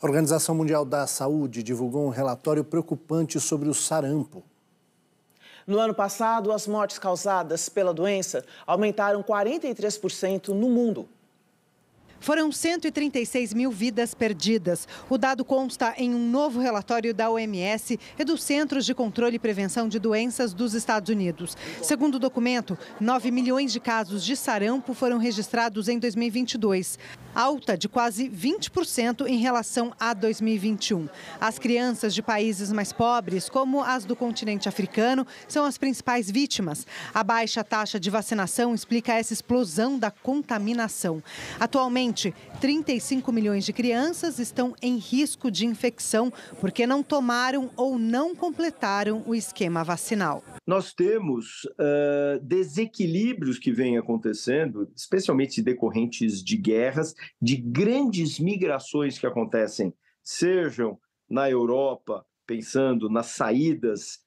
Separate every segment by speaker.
Speaker 1: A Organização Mundial da Saúde divulgou um relatório preocupante sobre o sarampo.
Speaker 2: No ano passado, as mortes causadas pela doença aumentaram 43% no mundo.
Speaker 3: Foram 136 mil vidas perdidas. O dado consta em um novo relatório da OMS e dos Centros de Controle e Prevenção de Doenças dos Estados Unidos. Segundo o documento, 9 milhões de casos de sarampo foram registrados em 2022, alta de quase 20% em relação a 2021. As crianças de países mais pobres, como as do continente africano, são as principais vítimas. A baixa taxa de vacinação explica essa explosão da contaminação. Atualmente, Atualmente, 35 milhões de crianças estão em risco de infecção porque não tomaram ou não completaram o esquema vacinal.
Speaker 4: Nós temos uh, desequilíbrios que vêm acontecendo, especialmente decorrentes de guerras, de grandes migrações que acontecem, sejam na Europa, pensando nas saídas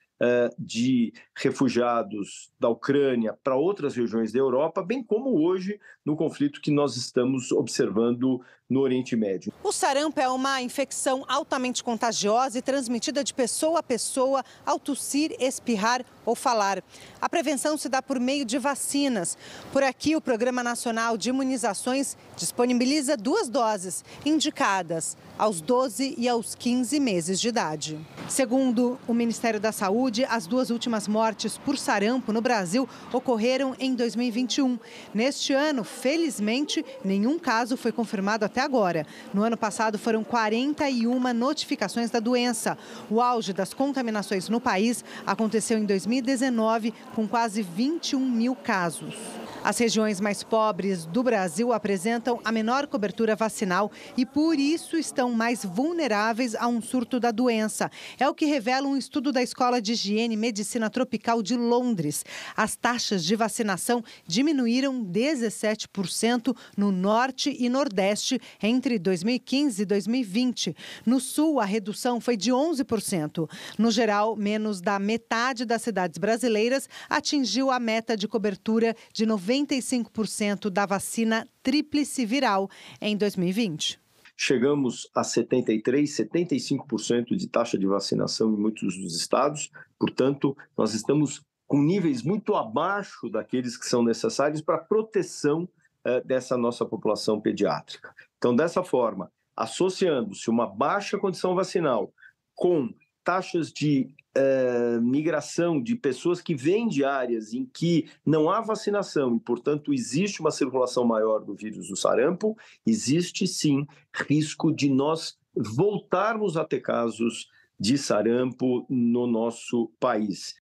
Speaker 4: de refugiados da Ucrânia para outras regiões da Europa, bem como hoje no conflito que nós estamos observando no Oriente Médio.
Speaker 3: O sarampo é uma infecção altamente contagiosa e transmitida de pessoa a pessoa ao tossir, espirrar ou falar. A prevenção se dá por meio de vacinas. Por aqui, o Programa Nacional de Imunizações disponibiliza duas doses, indicadas aos 12 e aos 15 meses de idade. Segundo o Ministério da Saúde, as duas últimas mortes por sarampo no Brasil ocorreram em 2021. Neste ano, felizmente, nenhum caso foi confirmado até agora. No ano passado, foram 41 notificações da doença. O auge das contaminações no país aconteceu em 2019, com quase 21 mil casos. As regiões mais pobres do Brasil apresentam a menor cobertura vacinal e, por isso, estão mais vulneráveis a um surto da doença. É o que revela um estudo da Escola de Higiene e Medicina Tropical de Londres. As taxas de vacinação diminuíram 17% no norte e nordeste entre 2015 e 2020. No sul, a redução foi de 11%. No geral, menos da metade das cidades brasileiras atingiu a meta de cobertura de 90%. 95% da vacina tríplice viral em 2020.
Speaker 4: Chegamos a 73, 75% de taxa de vacinação em muitos dos estados, portanto, nós estamos com níveis muito abaixo daqueles que são necessários para a proteção eh, dessa nossa população pediátrica. Então, dessa forma, associando-se uma baixa condição vacinal com taxas de uh, migração de pessoas que vêm de áreas em que não há vacinação e, portanto, existe uma circulação maior do vírus do sarampo, existe sim risco de nós voltarmos a ter casos de sarampo no nosso país.